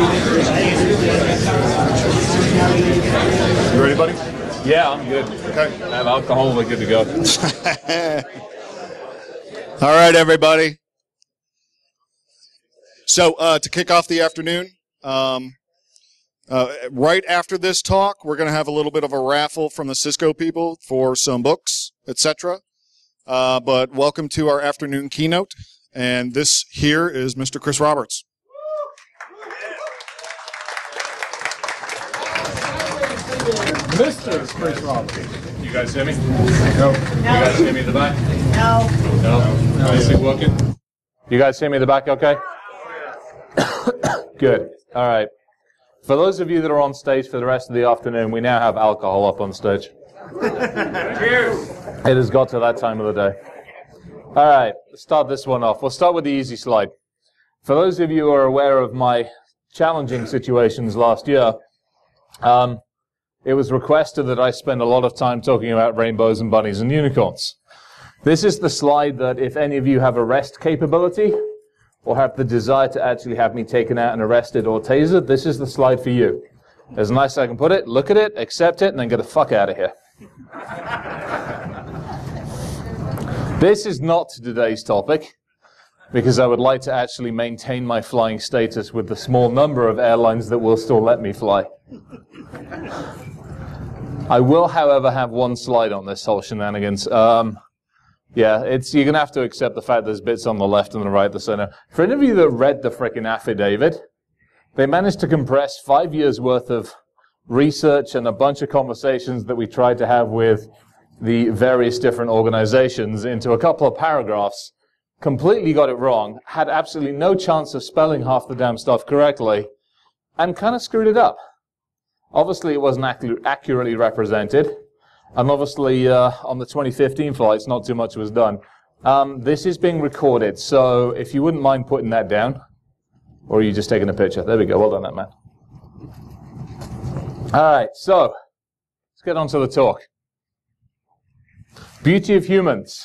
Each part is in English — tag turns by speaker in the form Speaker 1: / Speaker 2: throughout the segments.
Speaker 1: You ready, buddy?
Speaker 2: Yeah, I'm good.
Speaker 1: Okay.
Speaker 2: I have alcohol. We're good to go.
Speaker 1: All right, everybody. So uh, to kick off the afternoon, um, uh, right after this talk, we're going to have a little bit of a raffle from the Cisco people for some books, etc. Uh, but welcome to our afternoon keynote, and this here is Mr. Chris Roberts.
Speaker 2: Mr. Chris Roberts. You guys hear me? No. You guys hear me in the back?
Speaker 3: No.
Speaker 2: No. No. Is it working? You guys hear me in the back okay? Good. All right. For those of you that are on stage for the rest of the afternoon, we now have alcohol up on stage. Cheers. It has got to that time of the day. All right. Let's start this one off. We'll start with the easy slide. For those of you who are aware of my challenging situations last year, um, it was requested that I spend a lot of time talking about rainbows and bunnies and unicorns. This is the slide that if any of you have arrest capability or have the desire to actually have me taken out and arrested or tasered, this is the slide for you. As nice as I can put it, look at it, accept it, and then get the fuck out of here. this is not today's topic because I would like to actually maintain my flying status with the small number of airlines that will still let me fly. I will, however, have one slide on this whole shenanigans. Um, yeah, it's you're gonna have to accept the fact there's bits on the left and the right, the center. For any of you that read the frickin' affidavit, they managed to compress five years worth of research and a bunch of conversations that we tried to have with the various different organizations into a couple of paragraphs. Completely got it wrong, had absolutely no chance of spelling half the damn stuff correctly, and kind of screwed it up. Obviously, it wasn't accu- accurately represented. And obviously, uh, on the 2015 flights, not too much was done. Um, this is being recorded, so if you wouldn't mind putting that down, or are you just taking a picture? There we go. Well done, that man. All right, so let's get on to the talk. Beauty of humans.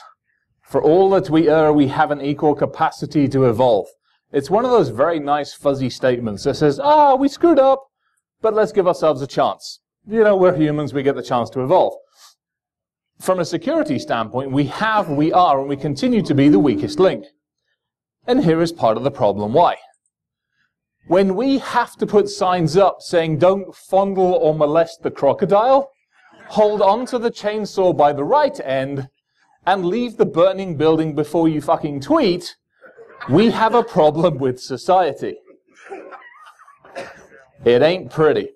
Speaker 2: For all that we are, we have an equal capacity to evolve. It's one of those very nice fuzzy statements that says, ah, we screwed up, but let's give ourselves a chance. You know, we're humans, we get the chance to evolve. From a security standpoint, we have, we are, and we continue to be the weakest link. And here is part of the problem why. When we have to put signs up saying don't fondle or molest the crocodile, hold on to the chainsaw by the right end, and leave the burning building before you fucking tweet, we have a problem with society. It ain't pretty.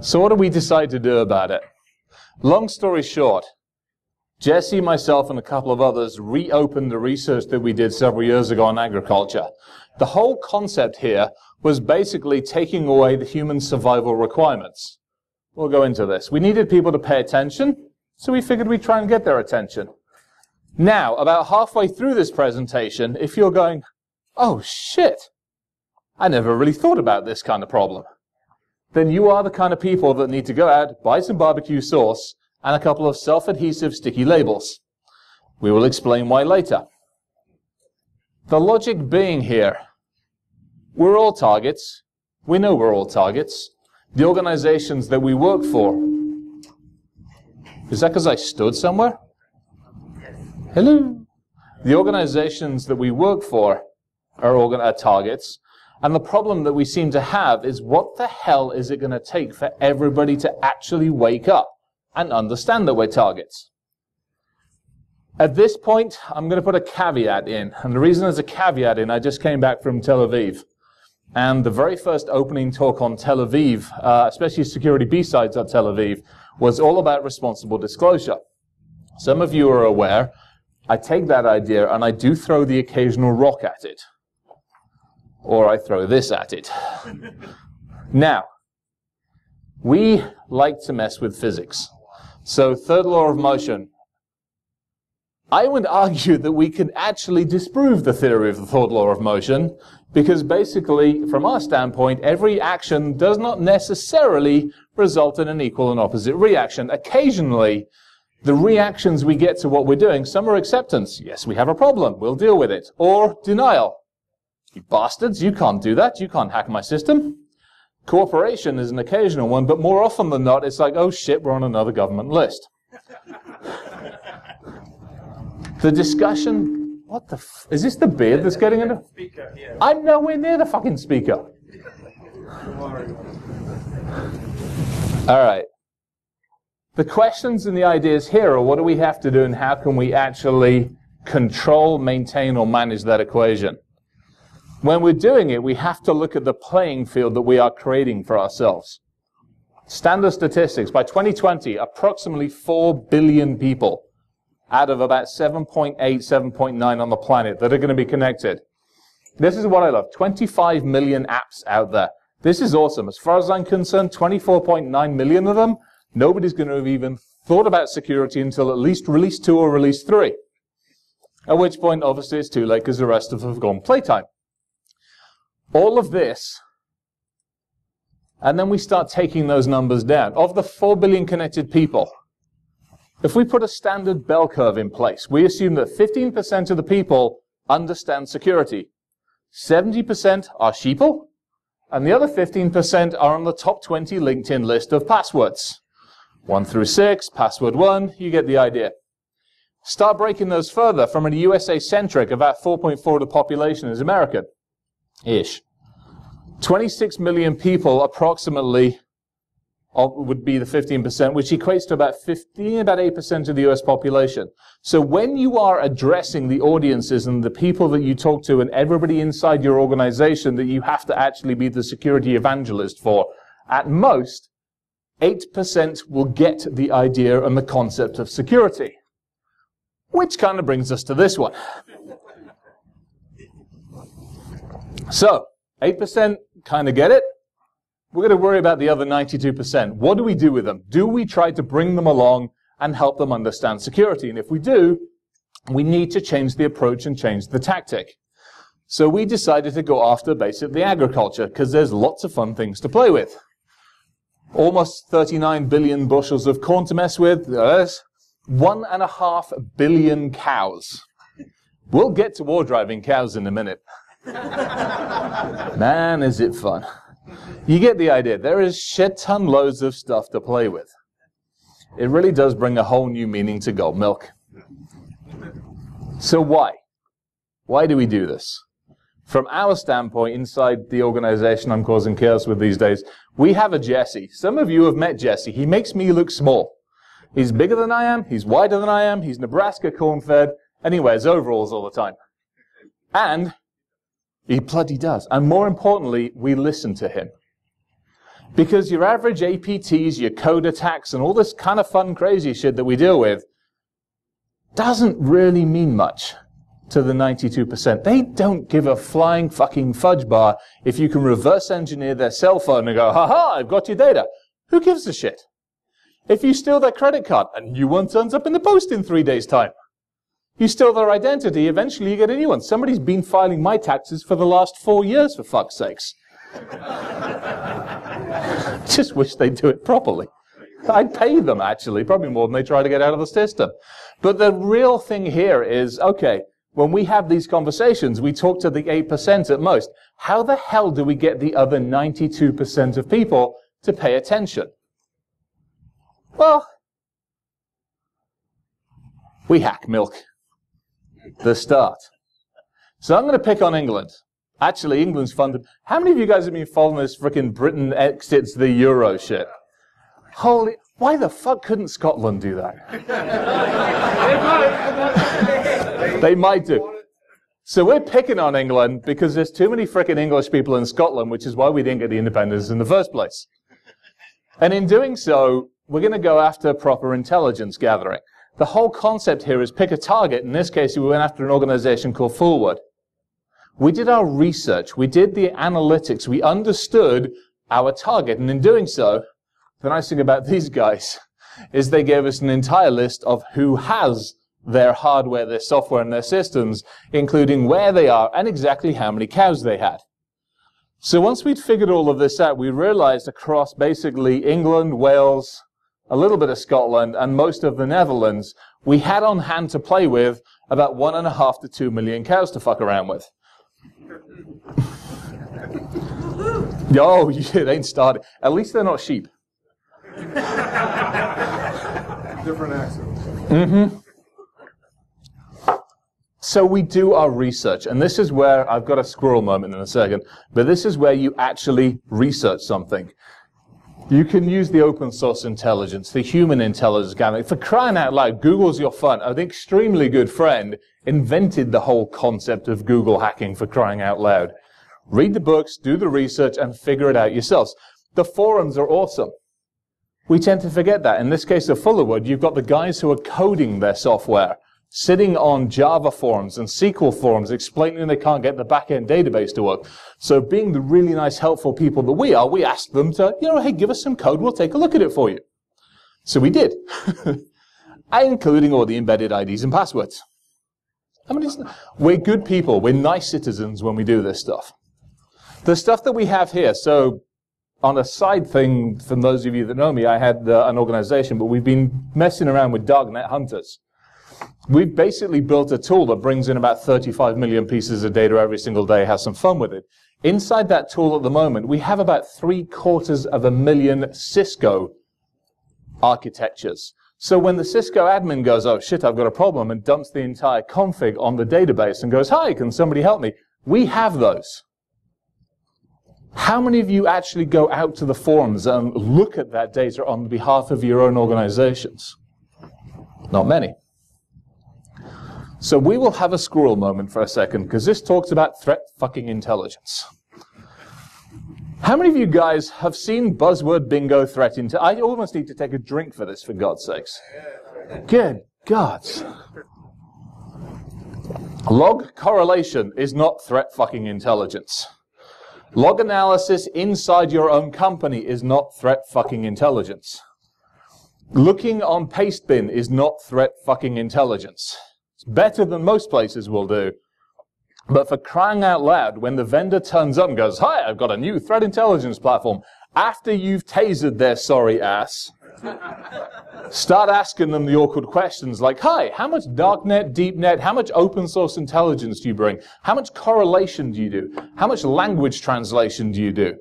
Speaker 2: So what do we decide to do about it? Long story short, Jesse, myself, and a couple of others reopened the research that we did several years ago on agriculture. The whole concept here was basically taking away the human survival requirements. We'll go into this. We needed people to pay attention, so we figured we'd try and get their attention. Now, about halfway through this presentation, if you're going, oh shit, I never really thought about this kind of problem, then you are the kind of people that need to go out, buy some barbecue sauce, and a couple of self-adhesive sticky labels. We will explain why later. The logic being here, we're all targets. We know we're all targets. The organizations that we work for. Is that because I stood somewhere? Hello? The organizations that we work for are, organ- are targets. And the problem that we seem to have is what the hell is it going to take for everybody to actually wake up and understand that we're targets? At this point, I'm going to put a caveat in. And the reason there's a caveat in, I just came back from Tel Aviv. And the very first opening talk on Tel Aviv, uh, especially security B-sides at Tel Aviv, was all about responsible disclosure. Some of you are aware, I take that idea and I do throw the occasional rock at it. Or I throw this at it. now, we like to mess with physics. So third law of motion. I would argue that we can actually disprove the theory of the third law of motion because basically, from our standpoint, every action does not necessarily result in an equal and opposite reaction. Occasionally, the reactions we get to what we're doing, some are acceptance. Yes, we have a problem. We'll deal with it. Or denial. You bastards, you can't do that. You can't hack my system. Cooperation is an occasional one, but more often than not, it's like, oh shit, we're on another government list. the discussion, what the, f- is this the beard that's getting into? I'm nowhere near the fucking speaker. All right. The questions and the ideas here are what do we have to do and how can we actually control, maintain, or manage that equation? When we're doing it, we have to look at the playing field that we are creating for ourselves. Standard statistics, by 2020, approximately 4 billion people out of about 7.8, 7.9 on the planet that are going to be connected. This is what I love. 25 million apps out there. This is awesome. As far as I'm concerned, 24.9 million of them, nobody's going to have even thought about security until at least release 2 or release 3. At which point, obviously, it's too late because the rest of them have gone playtime. All of this, and then we start taking those numbers down. Of the 4 billion connected people, if we put a standard bell curve in place, we assume that 15% of the people understand security. 70% are sheeple, and the other 15% are on the top 20 LinkedIn list of passwords. 1 through 6, password 1, you get the idea. Start breaking those further from a USA centric, about 4.4 of the population is American ish. 26 million people approximately uh, would be the 15%, which equates to about 15, about 8% of the US population. So when you are addressing the audiences and the people that you talk to and everybody inside your organization that you have to actually be the security evangelist for, at most, 8% will get the idea and the concept of security. Which kind of brings us to this one. So, 8% kind of get it. We're going to worry about the other 92%. What do we do with them? Do we try to bring them along and help them understand security? And if we do, we need to change the approach and change the tactic. So we decided to go after basically agriculture because there's lots of fun things to play with. Almost 39 billion bushels of corn to mess with. There's one and a half billion cows. We'll get to war driving cows in a minute. Man, is it fun. You get the idea. There is shit ton loads of stuff to play with. It really does bring a whole new meaning to gold milk. So why? Why do we do this? From our standpoint, inside the organization I'm causing chaos with these days, we have a Jesse. Some of you have met Jesse. He makes me look small. He's bigger than I am, he's wider than I am, he's Nebraska corn-fed, and he wears overalls all the time. And he bloody does. And more importantly, we listen to him. Because your average APTs, your code attacks, and all this kind of fun, crazy shit that we deal with doesn't really mean much to the 92%. They don't give a flying fucking fudge bar if you can reverse engineer their cell phone and go, ha ha, I've got your data. Who gives a shit? If you steal their credit card, a new one turns up in the post in three days' time. You steal their identity, eventually you get a new one. Somebody's been filing my taxes for the last four years, for fuck's sakes. Just wish they'd do it properly. I'd pay them, actually, probably more than they try to get out of the system. But the real thing here is, okay, when we have these conversations, we talk to the 8% at most. How the hell do we get the other 92% of people to pay attention? Well, we hack milk the start. So I'm going to pick on England. Actually, England's funded. How many of you guys have been following this freaking Britain exits the euro shit? Holy, why the fuck couldn't Scotland do that? they might do. So we're picking on England because there's too many freaking English people in Scotland, which is why we didn't get the independence in the first place. And in doing so, we're going to go after proper intelligence gathering. The whole concept here is pick a target. In this case, we went after an organization called Forward. We did our research. We did the analytics. We understood our target. And in doing so, the nice thing about these guys is they gave us an entire list of who has their hardware, their software, and their systems, including where they are and exactly how many cows they had. So once we'd figured all of this out, we realized across basically England, Wales, a little bit of Scotland, and most of the Netherlands, we had on hand to play with about one and a half to two million cows to fuck around with. oh, they ain't started. At least they're not sheep.
Speaker 3: Different accents.
Speaker 2: Mm-hmm. So we do our research, and this is where I've got a squirrel moment in a second, but this is where you actually research something. You can use the open source intelligence, the human intelligence gamut. For crying out loud, Google's your friend. An extremely good friend invented the whole concept of Google hacking for crying out loud. Read the books, do the research, and figure it out yourselves. The forums are awesome. We tend to forget that. In this case of Fullwood, you've got the guys who are coding their software, sitting on Java forums and SQL forums, explaining they can't get the backend database to work. So being the really nice, helpful people that we are, we asked them to, you know, hey, give us some code, we'll take a look at it for you. So we did. including all the embedded IDs and passwords. I mean, we're good people. We're nice citizens when we do this stuff. The stuff that we have here, so on a side thing, from those of you that know me, I had uh, an organization, but we've been messing around with darknet hunters. We've basically built a tool that brings in about 35 million pieces of data every single day, has some fun with it. Inside that tool at the moment, we have about three quarters of a million Cisco architectures. So when the Cisco admin goes, oh shit, I've got a problem, and dumps the entire config on the database and goes, hi, can somebody help me? We have those. How many of you actually go out to the forums and look at that data on behalf of your own organizations? Not many. So we will have a squirrel moment for a second, because this talks about threat fucking intelligence. How many of you guys have seen buzzword bingo threat intel? I almost need to take a drink for this, for God's sakes. Good gods. Log correlation is not threat fucking intelligence. Log analysis inside your own company is not threat fucking intelligence. Looking on Pastebin is not threat fucking intelligence. Better than most places will do. But for crying out loud, when the vendor turns up and goes, hi, I've got a new threat intelligence platform, after you've tasered their sorry ass, Start asking them the awkward questions like, hi, how much darknet, deepnet, how much open source intelligence do you bring? How much correlation do you do? How much language translation do you do?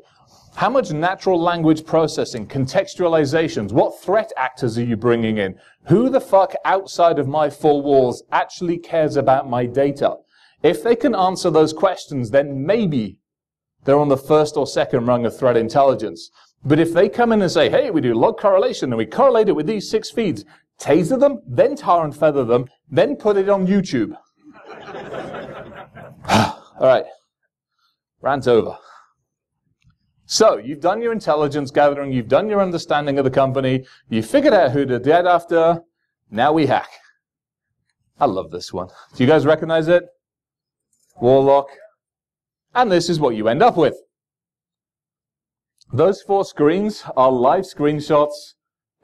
Speaker 2: How much natural language processing, contextualizations, what threat actors are you bringing in? Who the fuck outside of my four walls actually cares about my data? If they can answer those questions, then maybe they're on the first or second rung of threat intelligence. But if they come in and say, hey, we do log correlation and we correlate it with these six feeds, taser them, then tar and feather them, then put it on YouTube. All right. Rant over. So, you've done your intelligence gathering, you've done your understanding of the company, you've figured out who to get after, now we hack. I love this one. Do you guys recognize it? Warlock. And this is what you end up with. Those four screens are live screenshots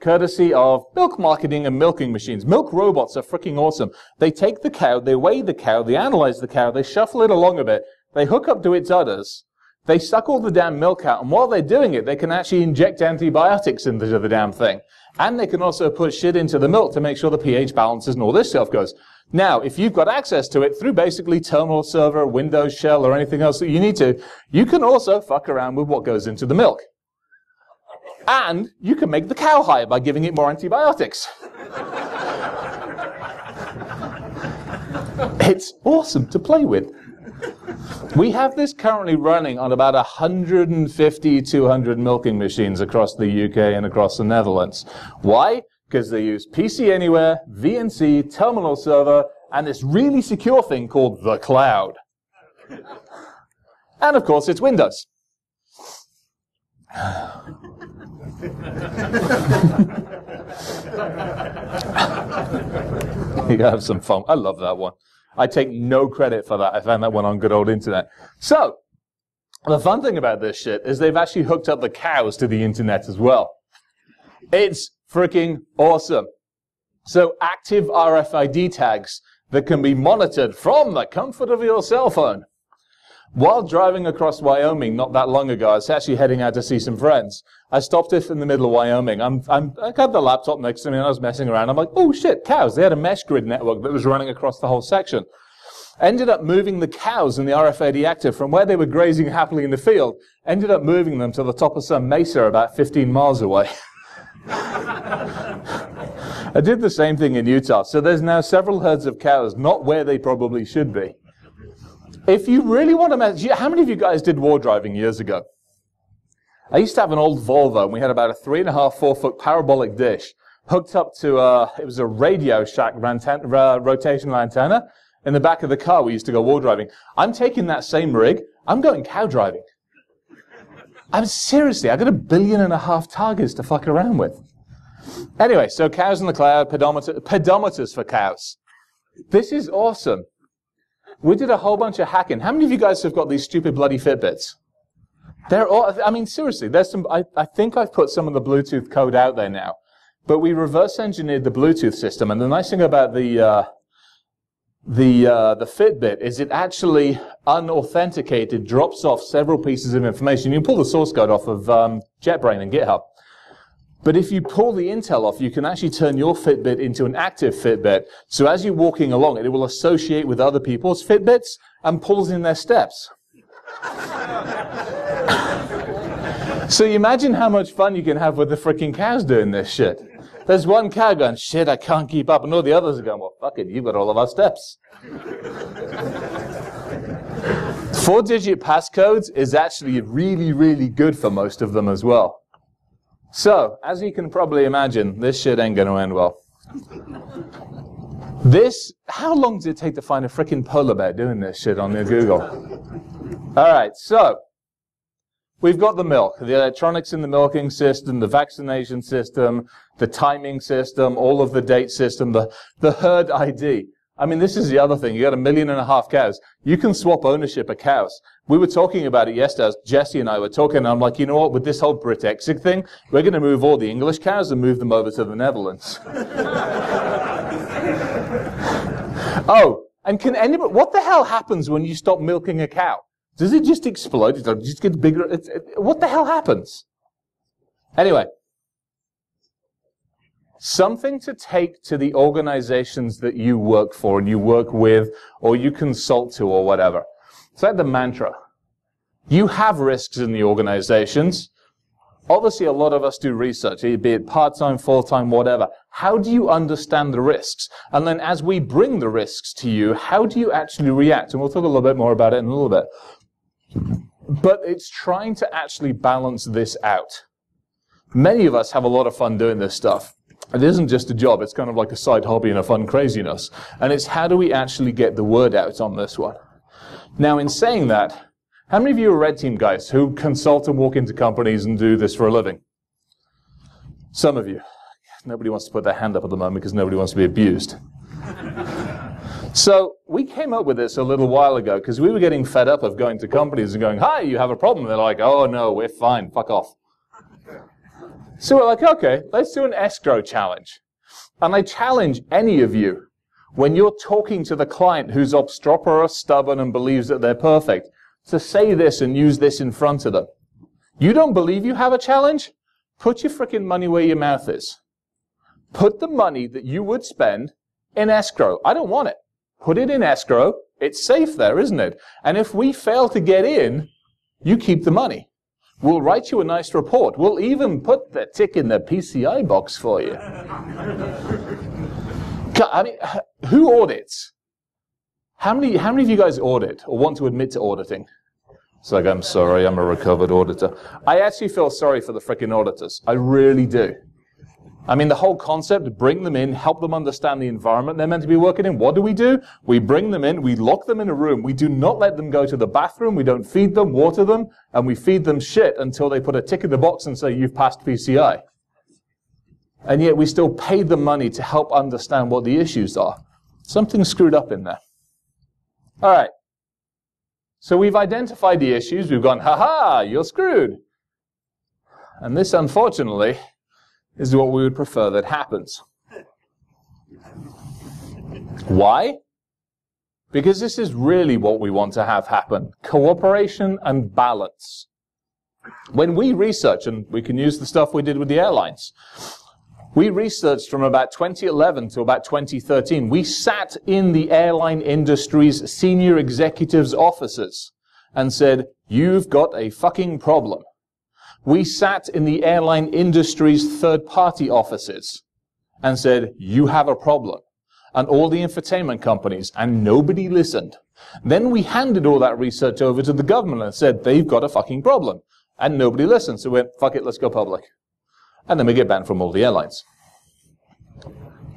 Speaker 2: courtesy of milk marketing and milking machines. Milk robots are freaking awesome. They take the cow, they weigh the cow, they analyze the cow, they shuffle it along a bit, they hook up to its udders, they suck all the damn milk out, and while they're doing it, they can actually inject antibiotics into the damn thing. And they can also put shit into the milk to make sure the pH balances and all this stuff goes. Now, if you've got access to it through basically terminal server, Windows shell, or anything else that you need to, you can also fuck around with what goes into the milk. And you can make the cow higher by giving it more antibiotics. it's awesome to play with. We have this currently running on about 150, 200 milking machines across the UK and across the Netherlands. Why? because they use PC Anywhere, VNC, Terminal Server, and this really secure thing called the cloud. and of course, it's Windows. you gotta have some fun. I love that one. I take no credit for that. I found that one on good old internet. So, the fun thing about this shit is they've actually hooked up the cows to the internet as well. It's freaking awesome. So active RFID tags that can be monitored from the comfort of your cell phone. While driving across Wyoming not that long ago, I was actually heading out to see some friends. I stopped it in the middle of Wyoming. I'm, I'm, I had the laptop next to me and I was messing around. I'm like, oh shit, cows. They had a mesh grid network that was running across the whole section. ended up moving the cows in the RFID active from where they were grazing happily in the field, ended up moving them to the top of some mesa about 15 miles away. I did the same thing in Utah. So there's now several herds of cows not where they probably should be. If you really want to measure, how many of you guys did war driving years ago? I used to have an old Volvo, and we had about a three and a half, four foot parabolic dish hooked up to a, it was a Radio Shack uh, rotational antenna in the back of the car. We used to go war driving. I'm taking that same rig. I'm going cow driving. I'm seriously, I got a billion and a half targets to fuck around with. Anyway, so cows in the cloud, pedometer, pedometers for cows. This is awesome. We did a whole bunch of hacking. How many of you guys have got these stupid bloody Fitbits? They're all, I mean, seriously, there's some, I, I think I've put some of the Bluetooth code out there now. But we reverse engineered the Bluetooth system. And the nice thing about the, uh, the, uh, the Fitbit is it actually unauthenticated drops off several pieces of information. You can pull the source code off of um, JetBrains and GitHub. But if you pull the Intel off, you can actually turn your Fitbit into an active Fitbit. So as you're walking along, it will associate with other people's Fitbits and pulls in their steps. so you imagine how much fun you can have with the freaking cows doing this shit. There's one cow going, shit, I can't keep up. And all the others are going, well, fuck it, you've got all of our steps. Four digit passcodes is actually really, really good for most of them as well. So, as you can probably imagine, this shit ain't going to end well. This, how long does it take to find a freaking polar bear doing this shit on the Google? All right, so we've got the milk, the electronics in the milking system, the vaccination system, the timing system, all of the date system, the, the herd ID. I mean, this is the other thing. You got a million and a half cows. You can swap ownership of cows. We were talking about it yesterday. Jesse and I were talking, and I'm like, you know what? With this whole Brexit thing, we're going to move all the English cows and move them over to the Netherlands. oh, and can anybody? What the hell happens when you stop milking a cow? Does it just explode? Does it just get bigger? It, what the hell happens? Anyway, something to take to the organizations that you work for and you work with or you consult to or whatever. It's like the mantra. You have risks in the organizations. Obviously, a lot of us do research, be it part-time, full-time, whatever. How do you understand the risks? And then as we bring the risks to you, how do you actually react? And we'll talk a little bit more about it in a little bit. But it's trying to actually balance this out. Many of us have a lot of fun doing this stuff. It isn't just a job, it's kind of like a side hobby and a fun craziness. And it's how do we actually get the word out on this one? Now, in saying that, how many of you are red team guys who consult and walk into companies and do this for a living? Some of you. Nobody wants to put their hand up at the moment because nobody wants to be abused. so we came up with this a little while ago because we were getting fed up of going to companies and going, hi, you have a problem. They're like, oh no, we're fine, fuck off. So we're like, okay, let's do an escrow challenge. And I challenge any of you, when you're talking to the client who's obstreperous, stubborn, and believes that they're perfect, to say this and use this in front of them. You don't believe you have a challenge? Put your freaking money where your mouth is. Put the money that you would spend in escrow. I don't want it. Put it in escrow. It's safe there, isn't it? And if we fail to get in, you keep the money. We'll write you a nice report. We'll even put the tick in the PCI box for you. I mean, who audits? How many, how many of you guys audit or want to admit to auditing? It's like, I'm sorry, I'm a recovered auditor. I actually feel sorry for the freaking auditors. I really do. I mean, the whole concept, bring them in, help them understand the environment they're meant to be working in. What do we do? We bring them in, we lock them in a room. We do not let them go to the bathroom. We don't feed them, water them, and we feed them shit until they put a tick in the box and say, you've passed PCI. And yet we still pay them money to help understand what the issues are. Something screwed up in there. All right. So we've identified the issues. We've gone, ha ha, you're screwed. And this, unfortunately, is what we would prefer that happens. Why? Because this is really what we want to have happen. Cooperation and balance. When we research, and we can use the stuff we did with the airlines, We researched from about 2011 to about 2013. We sat in the airline industry's senior executives' offices and said, you've got a fucking problem. We sat in the airline industry's third party offices and said, you have a problem. And all the infotainment companies, and nobody listened. Then we handed all that research over to the government and said, they've got a fucking problem. And nobody listened. So we went, fuck it, let's go public. And then we get banned from all the airlines.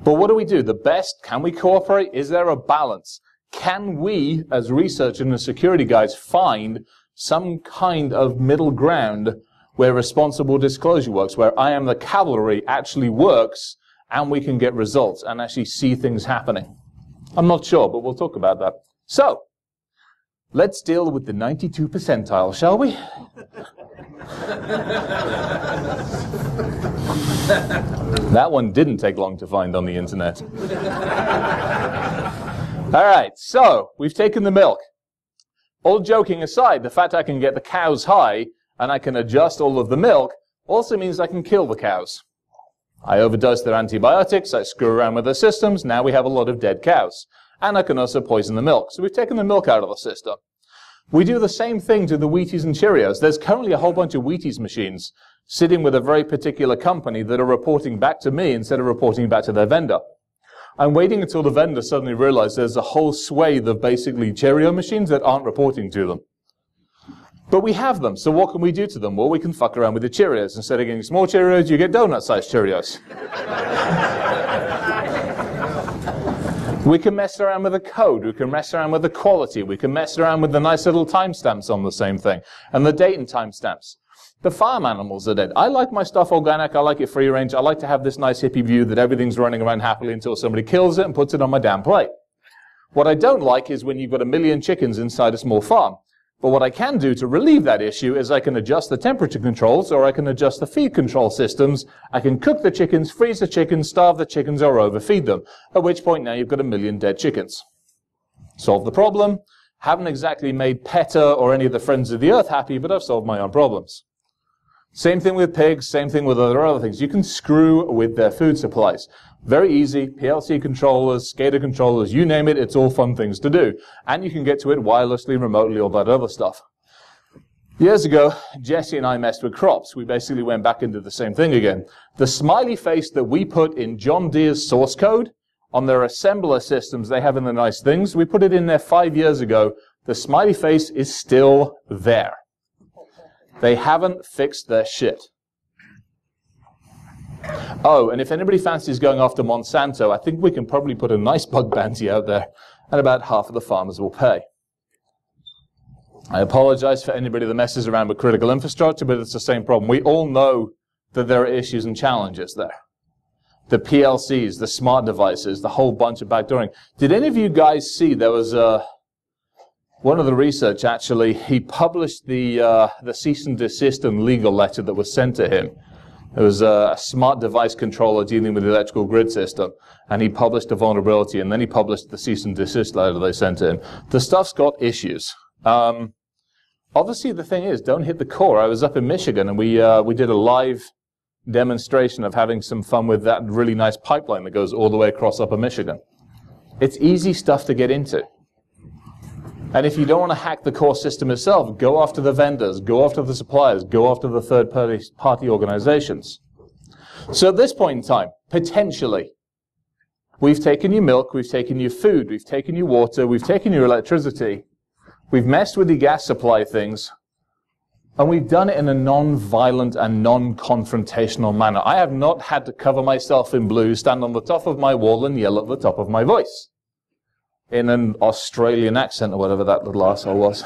Speaker 2: But what do we do? The best, can we cooperate? Is there a balance? Can we, as researchers and security guys, find some kind of middle ground where responsible disclosure works, where I am the cavalry actually works, and we can get results and actually see things happening? I'm not sure, but we'll talk about that. So, let's deal with the 92 percentile, shall we? that one didn't take long to find on the internet. All right, so we've taken the milk. All joking aside, the fact I can get the cows high and I can adjust all of the milk also means I can kill the cows. I overdose their antibiotics, I screw around with their systems, now we have a lot of dead cows. And I can also poison the milk. So we've taken the milk out of the system. We do the same thing to the Wheaties and Cheerios. There's currently a whole bunch of Wheaties machines sitting with a very particular company that are reporting back to me instead of reporting back to their vendor. I'm waiting until the vendor suddenly realizes there's a whole swathe of basically Cheerio machines that aren't reporting to them. But we have them, so what can we do to them? Well, we can fuck around with the Cheerios. Instead of getting small Cheerios, you get donut-sized Cheerios. We can mess around with the code. We can mess around with the quality. We can mess around with the nice little timestamps on the same thing and the date and timestamps. The farm animals are dead. I like my stuff organic. I like it free range. I like to have this nice hippie view that everything's running around happily until somebody kills it and puts it on my damn plate. What I don't like is when you've got a million chickens inside a small farm. But what I can do to relieve that issue is I can adjust the temperature controls or I can adjust the feed control systems. I can cook the chickens, freeze the chickens, starve the chickens, or overfeed them. At which point now you've got a million dead chickens. Solve the problem. Haven't exactly made PETA or any of the friends of the earth happy, but I've solved my own problems. Same thing with pigs, same thing with other other things. You can screw with their food supplies. Very easy. PLC controllers, SCADA controllers, you name it, it's all fun things to do. And you can get to it wirelessly, remotely, all that other stuff. Years ago, Jesse and I messed with crops. We basically went back into the same thing again. The smiley face that we put in John Deere's source code on their assembler systems they have in the nice things, we put it in there five years ago. The smiley face is still there. They haven't fixed their shit. Oh, and if anybody fancies going after Monsanto, I think we can probably put a nice bug bounty out there, and about half of the farmers will pay. I apologize for anybody that messes around with critical infrastructure, but it's the same problem. We all know that there are issues and challenges there. The PLCs, the smart devices, the whole bunch of backdooring. Did any of you guys see there was a, one of the research actually, he published the, uh, the cease and desist and legal letter that was sent to him it was a smart device controller dealing with the electrical grid system, and he published a vulnerability, and then he published the cease and desist letter they sent to him. The stuff's got issues. Um, obviously, the thing is, don't hit the core. I was up in Michigan, and we uh, we did a live demonstration of having some fun with that really nice pipeline that goes all the way across Upper Michigan. It's easy stuff to get into. And if you don't want to hack the core system itself, go after the vendors, go after the suppliers, go after the third party, party organizations. So at this point in time, potentially, we've taken your milk, we've taken your food, we've taken your water, we've taken your electricity, we've messed with the gas supply things, and we've done it in a non-violent and non-confrontational manner. I have not had to cover myself in blue, stand on the top of my wall and yell at the top of my voice in an Australian accent or whatever that little asshole was.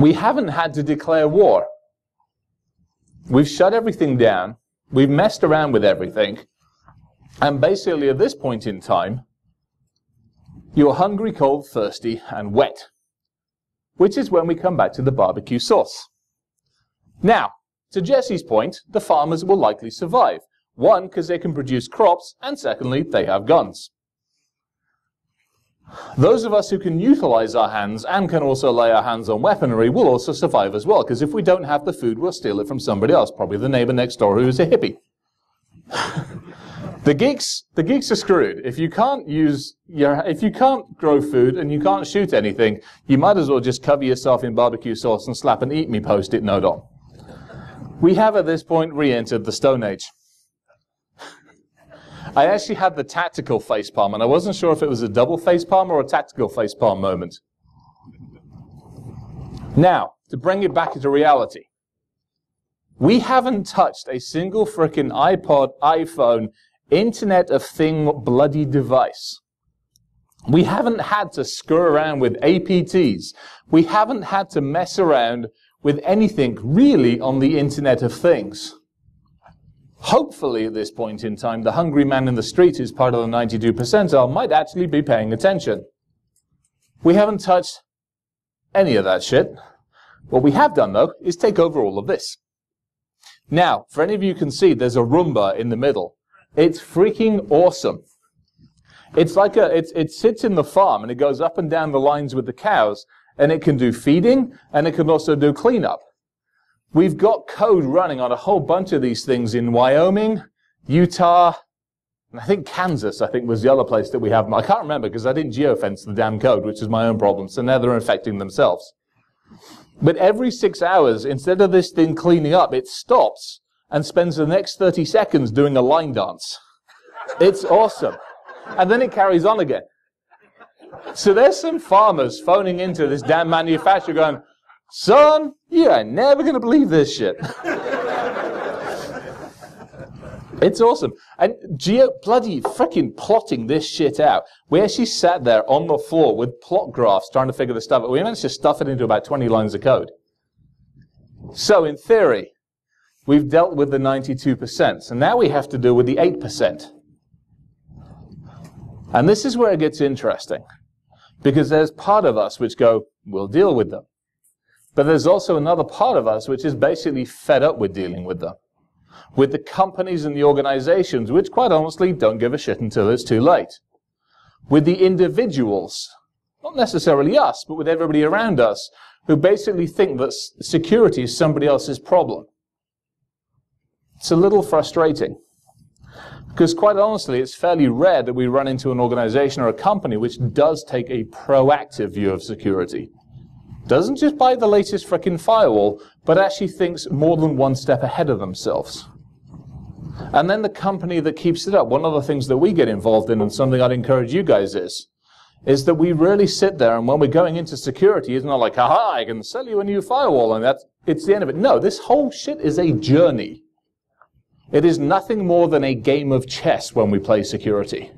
Speaker 2: we haven't had to declare war. We've shut everything down. We've messed around with everything. And basically, at this point in time, you're hungry, cold, thirsty, and wet. Which is when we come back to the barbecue sauce. Now, to Jesse's point, the farmers will likely survive. One, because they can produce crops, and secondly, they have guns. Those of us who can utilize our hands and can also lay our hands on weaponry will also survive as well, because if we don't have the food, we'll steal it from somebody else, probably the neighbor next door who is a hippie. the geeks, the geeks are screwed. If you can't use your, if you can't grow food and you can't shoot anything, you might as well just cover yourself in barbecue sauce and slap an eat me post-it note on. We have at this point re-entered the Stone Age. I actually had the tactical facepalm, and I wasn't sure if it was a double facepalm or a tactical facepalm moment. Now, to bring it back into reality, we haven't touched a single frickin' iPod, iPhone, Internet of Thing bloody device. We haven't had to screw around with APTs. We haven't had to mess around with anything really on the Internet of Things. Hopefully, at this point in time, the hungry man in the street who's part of the 92 percentile might actually be paying attention. We haven't touched any of that shit. What we have done, though, is take over all of this. Now, for any of you can see, there's a Roomba in the middle. It's freaking awesome. It's like a, it, it sits in the farm and it goes up and down the lines with the cows and it can do feeding and it can also do cleanup. We've got code running on a whole bunch of these things in Wyoming, Utah, and I think Kansas, I think was the other place that we have them. I can't remember because I didn't geofence the damn code, which is my own problem. So now they're infecting themselves. But every six hours, instead of this thing cleaning up, it stops and spends the next 30 seconds doing a line dance. It's awesome. And then it carries on again. So there's some farmers phoning into this damn manufacturer going, son, you are never going to believe this shit. It's awesome. And Geo bloody freaking plotting this shit out. We actually sat there on the floor with plot graphs trying to figure this stuff out. We managed to stuff it into about 20 lines of code. So in theory, we've dealt with the 92%. So now we have to deal with the 8%. And this is where it gets interesting. Because there's part of us which go, we'll deal with them. But there's also another part of us which is basically fed up with dealing with them with the companies and the organizations, which quite honestly don't give a shit until it's too late. With the individuals, not necessarily us, but with everybody around us, who basically think that security is somebody else's problem. It's a little frustrating. Because quite honestly, it's fairly rare that we run into an organization or a company which does take a proactive view of security. Doesn't just buy the latest frickin' firewall, but actually thinks more than one step ahead of themselves. And then the company that keeps it up. One of the things that we get involved in, and something I'd encourage you guys is, is that we really sit there and when we're going into security, it's not like, haha, I can sell you a new firewall and that's, it's the end of it. No, this whole shit is a journey. It is nothing more than a game of chess when we play security.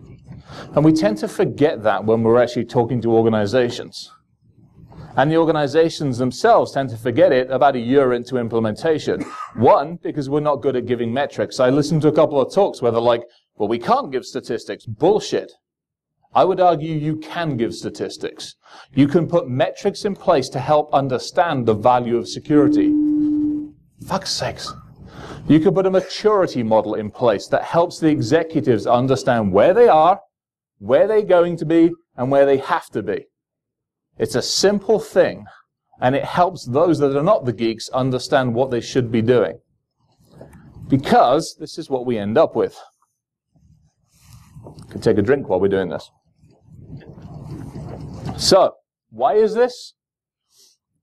Speaker 2: And we tend to forget that when we're actually talking to organizations. And the organizations themselves tend to forget it about a year into implementation. One, because we're not good at giving metrics. I listened to a couple of talks where they're like, well, we can't give statistics. Bullshit. I would argue you can give statistics. You can put metrics in place to help understand the value of security. Fuck's sakes. You can put a maturity model in place that helps the executives understand where they are, where they're going to be, and where they have to be. It's a simple thing, and it helps those that are not the geeks understand what they should be doing. Because this is what we end up with. Can take a drink while we're doing this. So, why is this?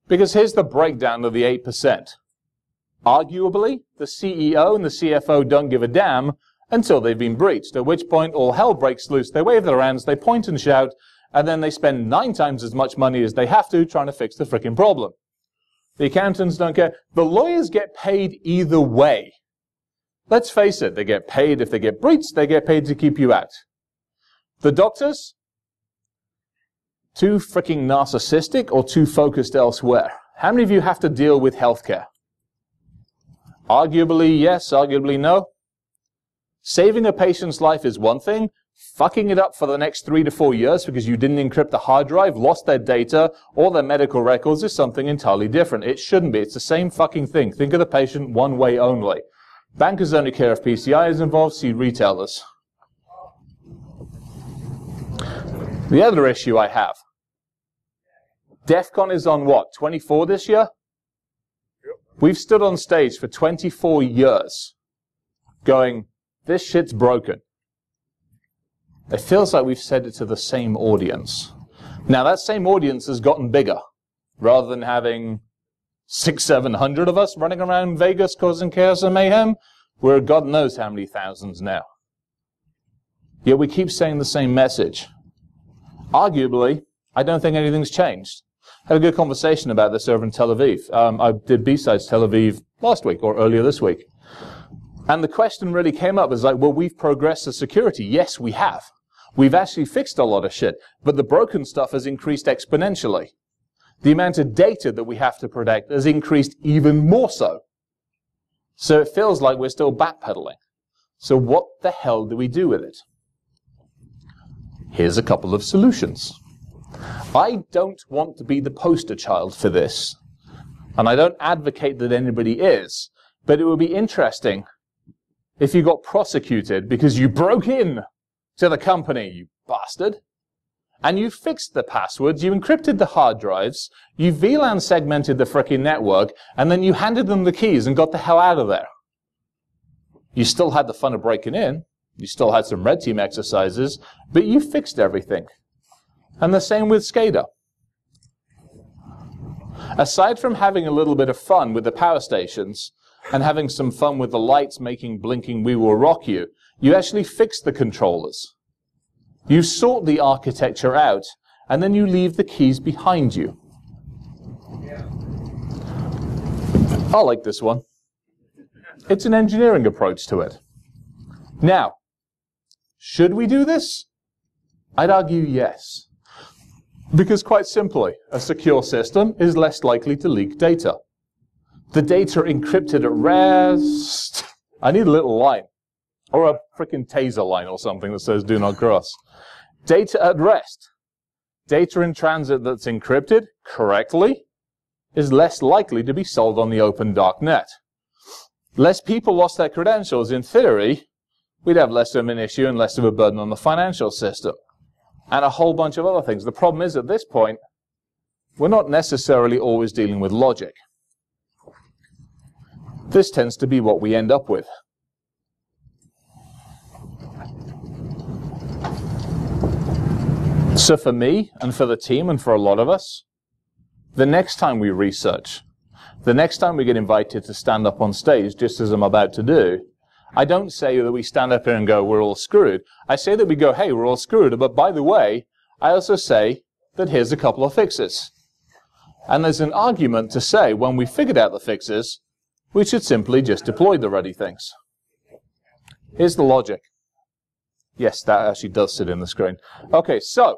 Speaker 2: Because here's the breakdown of the 8%. Arguably, the CEO and the CFO don't give a damn until they've been breached, at which point all hell breaks loose. They wave their hands, they point and shout, and then they spend nine times as much money as they have to trying to fix the freaking problem. The accountants don't care. The lawyers get paid either way. Let's face it, they get paid if they get breached, they get paid to keep you out. The doctors, too freaking narcissistic or too focused elsewhere? How many of you have to deal with healthcare? Arguably yes, arguably no. Saving a patient's life is one thing, fucking it up for the next three to four years because you didn't encrypt the hard drive, lost their data, or their medical records is something entirely different. It shouldn't be. It's the same fucking thing. Think of the patient one way only. Bankers only care if PCI is involved, see retailers. The other issue I have. DEF CON is on what, 24 this year? We've stood on stage for 24 years going, this shit's broken. It feels like we've said it to the same audience. Now, that same audience has gotten bigger. Rather than having six, seven hundred of us running around Vegas causing chaos and mayhem, we're God knows how many thousands now. Yet we keep saying the same message. Arguably, I don't think anything's changed. I had a good conversation about this over in Tel Aviv. Um, I did B-Sides Tel Aviv last week or earlier this week. And the question really came up as like, well, we've progressed the security. Yes, we have. We've actually fixed a lot of shit, but the broken stuff has increased exponentially. The amount of data that we have to protect has increased even more so. So it feels like we're still backpedaling. So what the hell do we do with it? Here's a couple of solutions. I don't want to be the poster child for this. And I don't advocate that anybody is. But it would be interesting if you got prosecuted because you broke in to the company, you bastard. And you fixed the passwords, you encrypted the hard drives, you VLAN segmented the frickin' network, and then you handed them the keys and got the hell out of there. You still had the fun of breaking in, you still had some red team exercises, but you fixed everything. And the same with SCADA. Aside from having a little bit of fun with the power stations and having some fun with the lights making blinking we will rock you, you actually fix the controllers. You sort the architecture out and then you leave the keys behind you. I like this one. It's an engineering approach to it. Now, should we do this? I'd argue yes. Because quite simply, a secure system is less likely to leak data. The data encrypted at rest. I need a little line. Or a freaking taser line or something that says do not cross. Data at rest. Data in transit that's encrypted correctly is less likely to be sold on the open dark net. Less people lost their credentials, in theory, we'd have less of an issue and less of a burden on the financial system and a whole bunch of other things. The problem is at this point, we're not necessarily always dealing with logic. This tends to be what we end up with. So for me and for the team and for a lot of us, the next time we research, the next time we get invited to stand up on stage, just as I'm about to do, I don't say that we stand up here and go, we're all screwed. I say that we go, hey, we're all screwed. But by the way, I also say that here's a couple of fixes. And there's an argument to say when we figured out the fixes, we should simply just deploy the ready things. Here's the logic. Yes, that actually does sit in the screen. Okay, so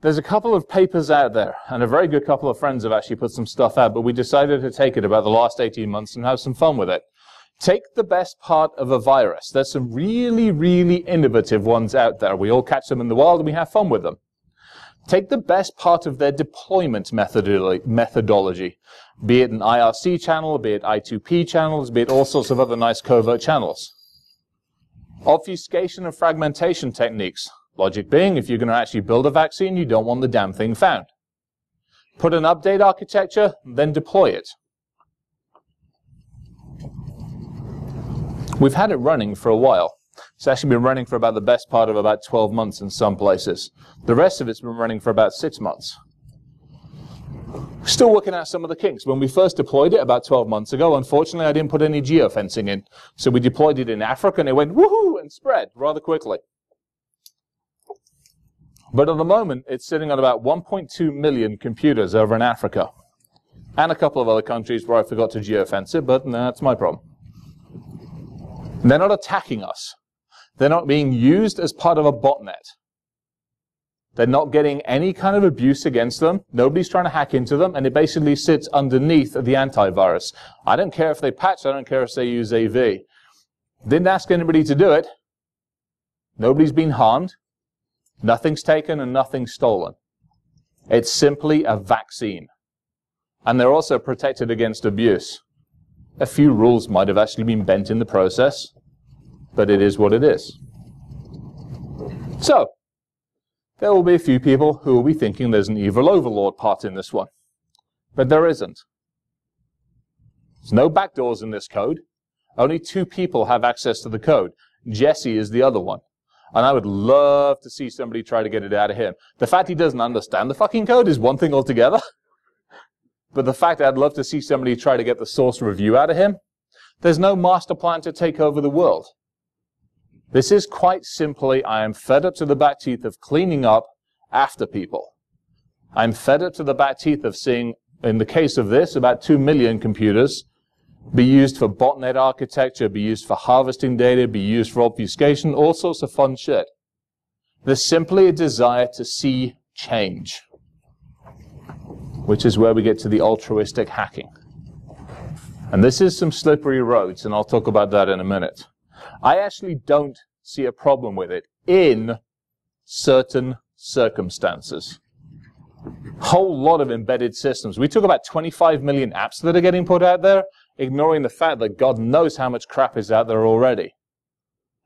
Speaker 2: there's a couple of papers out there, and a very good couple of friends have actually put some stuff out, but we decided to take it about the last 18 months and have some fun with it. Take the best part of a virus. There's some really, really innovative ones out there. We all catch them in the wild and we have fun with them. Take the best part of their deployment methodology, be it an IRC channel, be it I2P channels, be it all sorts of other nice covert channels. Obfuscation and fragmentation techniques. Logic being, if you're going to actually build a vaccine, you don't want the damn thing found. Put an update architecture, then deploy it. We've had it running for a while. It's actually been running for about the best part of about 12 months in some places. The rest of it's been running for about six months. Still working out some of the kinks. When we first deployed it about 12 months ago, unfortunately I didn't put any geofencing in. So we deployed it in Africa and it went woohoo and spread rather quickly. But at the moment, it's sitting on about 1.2 million computers over in Africa. And a couple of other countries where I forgot to geofence it, but that's my problem. They're not attacking us. They're not being used as part of a botnet. They're not getting any kind of abuse against them. Nobody's trying to hack into them, and it basically sits underneath the antivirus. I don't care if they patch, I don't care if they use AV. Didn't ask anybody to do it. Nobody's been harmed. Nothing's taken and nothing's stolen. It's simply a vaccine. And they're also protected against abuse. A few rules might have actually been bent in the process, but it is what it is. So, there will be a few people who will be thinking there's an evil overlord part in this one. But there isn't. There's no backdoors in this code. Only two people have access to the code. Jesse is the other one. And I would love to see somebody try to get it out of him. The fact he doesn't understand the fucking code is one thing altogether. but the fact I'd love to see somebody try to get the source review out of him, there's no master plan to take over the world. This is quite simply, I am fed up to the back teeth of cleaning up after people. I'm fed up to the back teeth of seeing, in the case of this, about 2 million computers be used for botnet architecture, be used for harvesting data, be used for obfuscation, all sorts of fun shit. There's simply a desire to see change, which is where we get to the altruistic hacking. And this is some slippery roads, and I'll talk about that in a minute. I actually don't see a problem with it in certain circumstances. Whole lot of embedded systems. We talk about 25 million apps that are getting put out there ignoring the fact that God knows how much crap is out there already,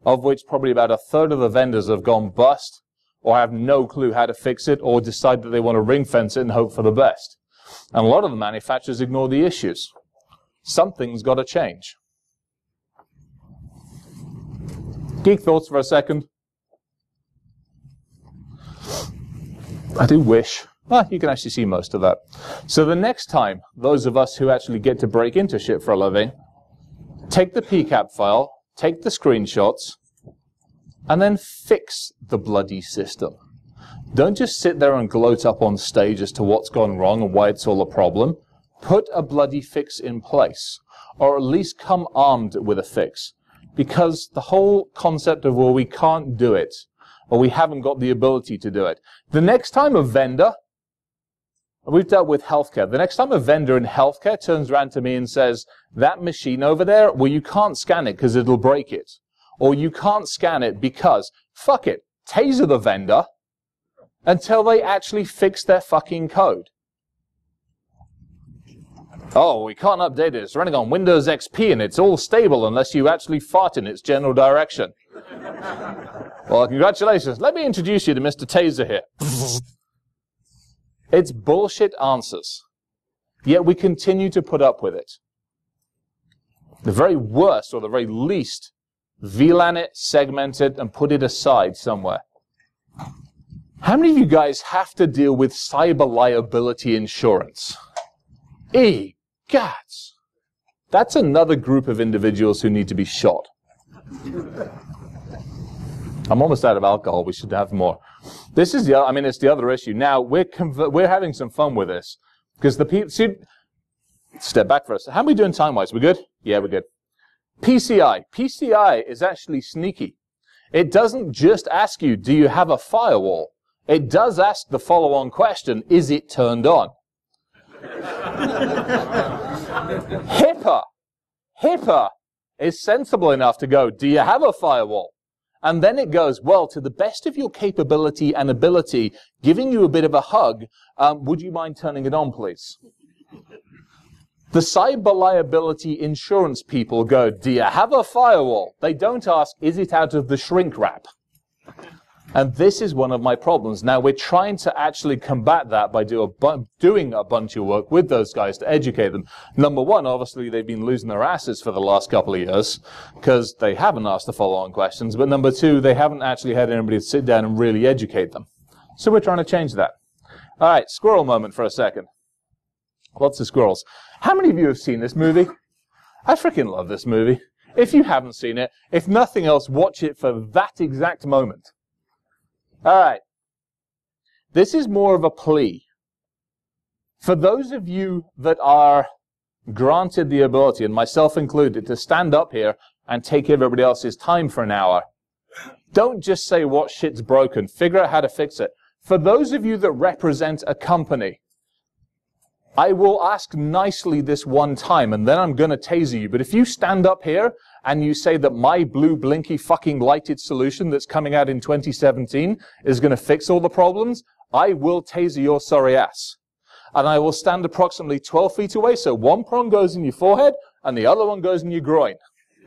Speaker 2: of which probably about a third of the vendors have gone bust or have no clue how to fix it or decide that they want to ring fence it and hope for the best. And a lot of the manufacturers ignore the issues. Something's got to change. Geek thoughts for a second. I do wish well, you can actually see most of that. So the next time, those of us who actually get to break into shit for a living, take the PCAP file, take the screenshots, and then fix the bloody system. Don't just sit there and gloat up on stage as to what's gone wrong and why it's all a problem. Put a bloody fix in place, or at least come armed with a fix. Because the whole concept of, well, we can't do it, or we haven't got the ability to do it. The next time a vendor We've dealt with healthcare. The next time a vendor in healthcare turns around to me and says, that machine over there, well, you can't scan it because it'll break it. Or you can't scan it because, fuck it, taser the vendor until they actually fix their fucking code. Oh, we can't update it. It's running on Windows XP and it's all stable unless you actually fart in its general direction. well, congratulations. Let me introduce you to Mr. Taser here. It's bullshit answers. Yet we continue to put up with it. The very worst, or the very least, VLAN it, segment it, and put it aside somewhere. How many of you guys have to deal with cyber liability insurance? E gods. That's another group of individuals who need to be shot. I'm almost out of alcohol. We should have more. This is the, I mean, it's the other issue. Now, we're, conver- we're having some fun with this. Because the people, see, step back for us. How are we doing time-wise? We good? Yeah, we're good. PCI. PCI is actually sneaky. It doesn't just ask you, do you have a firewall? It does ask the follow-on question, is it turned on? HIPAA. HIPAA is sensible enough to go, do you have a firewall? And then it goes, well, to the best of your capability and ability, giving you a bit of a hug, um, would you mind turning it on, please? The cyber liability insurance people go, do you have a firewall? They don't ask, is it out of the shrink wrap? And this is one of my problems. Now we're trying to actually combat that by do a bu- doing a bunch of work with those guys to educate them. Number one, obviously they've been losing their asses for the last couple of years because they haven't asked the follow-on questions. But number two, they haven't actually had anybody sit down and really educate them. So we're trying to change that. All right, squirrel moment for a second. Lots of squirrels. How many of you have seen this movie? I freaking love this movie. If you haven't seen it, if nothing else, watch it for that exact moment. All right. This is more of a plea. For those of you that are granted the ability, and myself included, to stand up here and take everybody else's time for an hour, don't just say what shit's broken. Figure out how to fix it. For those of you that represent a company, I will ask nicely this one time and then I'm going to taser you. But if you stand up here and you say that my blue blinky fucking lighted solution that's coming out in 2017 is going to fix all the problems, I will taser your sorry ass. And I will stand approximately 12 feet away, so one prong goes in your forehead and the other one goes in your groin.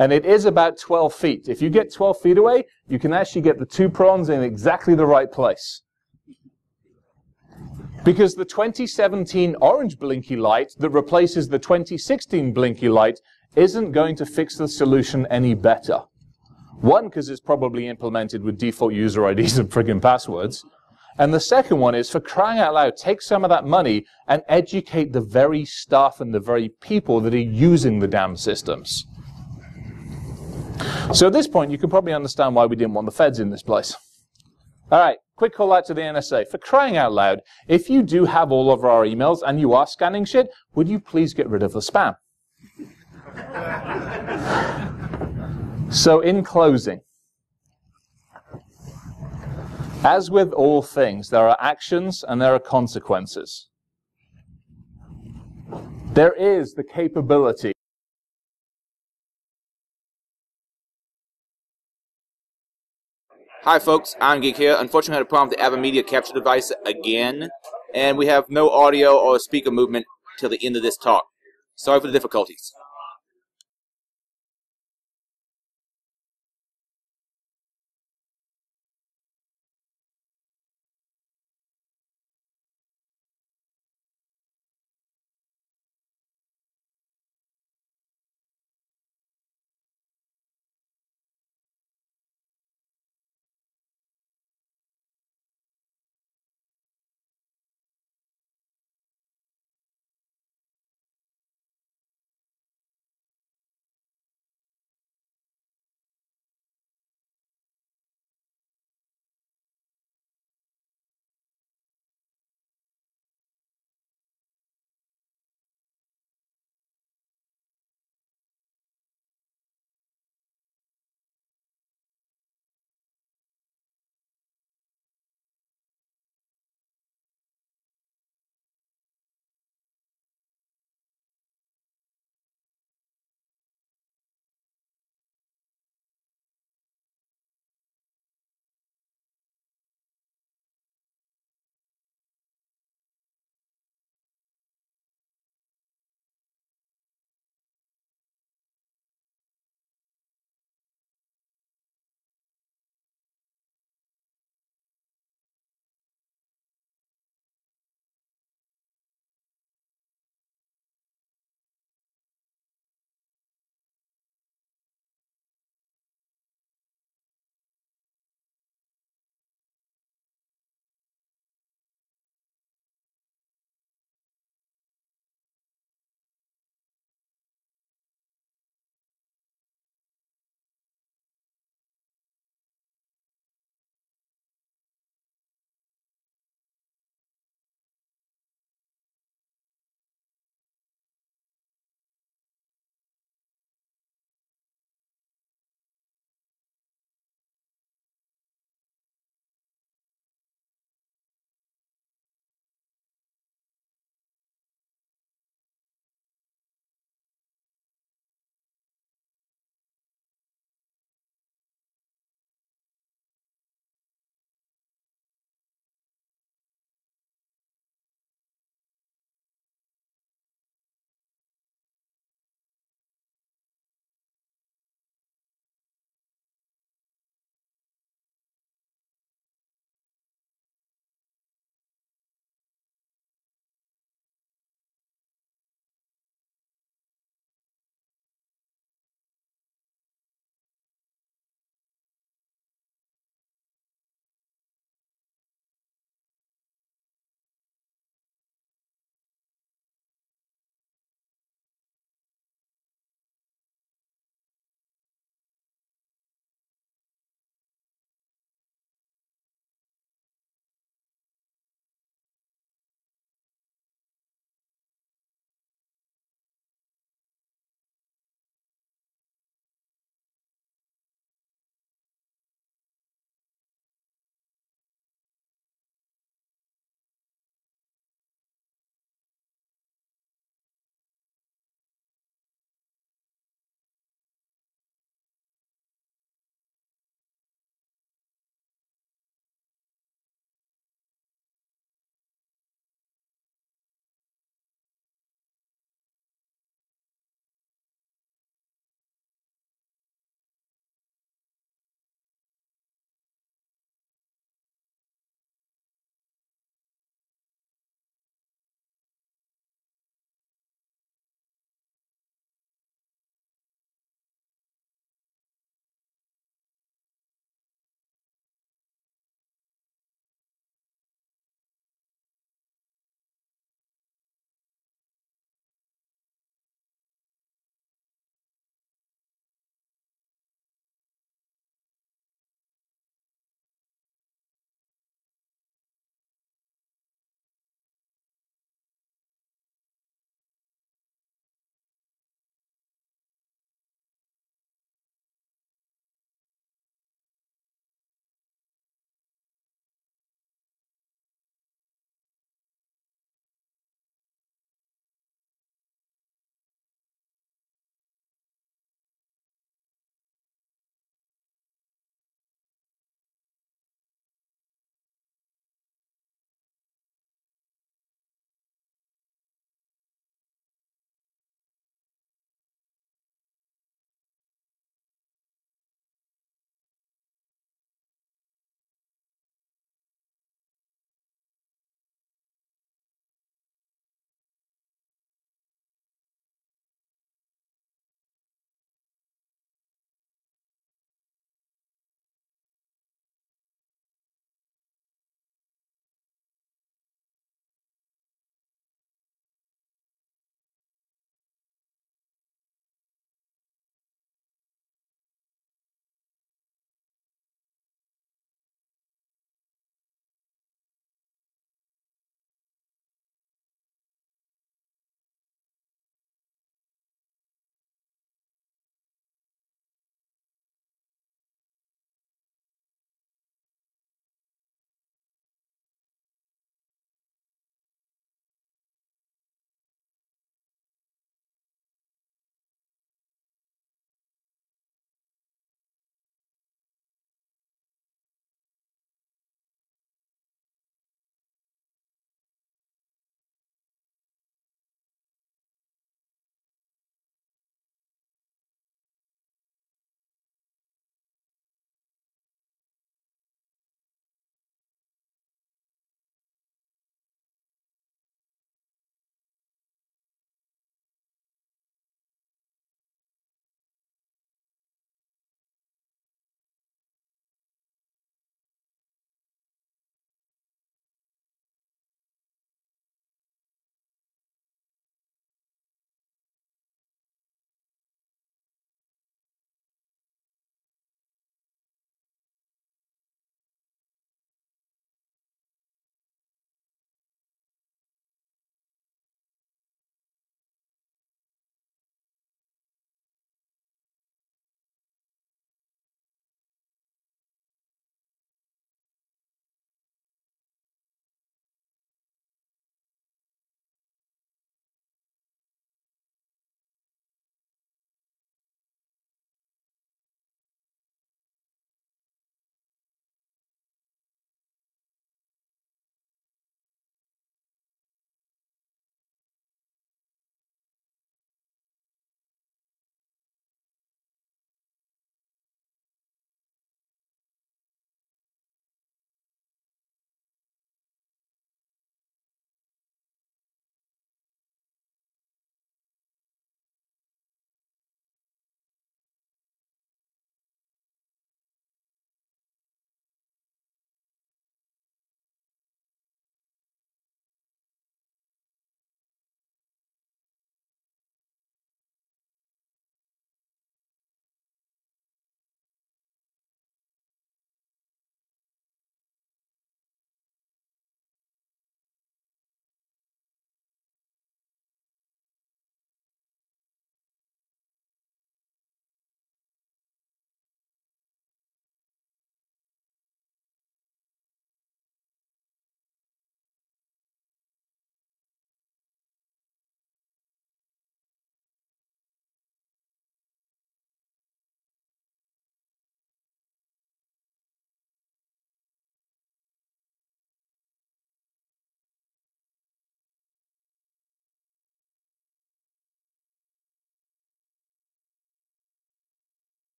Speaker 2: and it is about 12 feet. If you get 12 feet away, you can actually get the two prongs in exactly the right place. Because the 2017 orange blinky light that replaces the 2016 blinky light isn't going to fix the solution any better. One, because it's probably implemented with default user IDs and friggin' passwords. And the second one is for crying out loud, take some of that money and educate the very staff and the very people that are using the damn systems. So at this point, you can probably understand why we didn't want the feds in this place. All right, quick call out to the NSA. For crying out loud, if you do have all of our emails and you are scanning shit, would you please get rid of the spam? so in closing, as with all things, there are actions and there are consequences. There is the capability
Speaker 4: Hi folks, I'm Geek here. Unfortunately, I had a problem with the AverMedia capture device again, and we have no audio or speaker movement till the end of this talk. Sorry for the difficulties.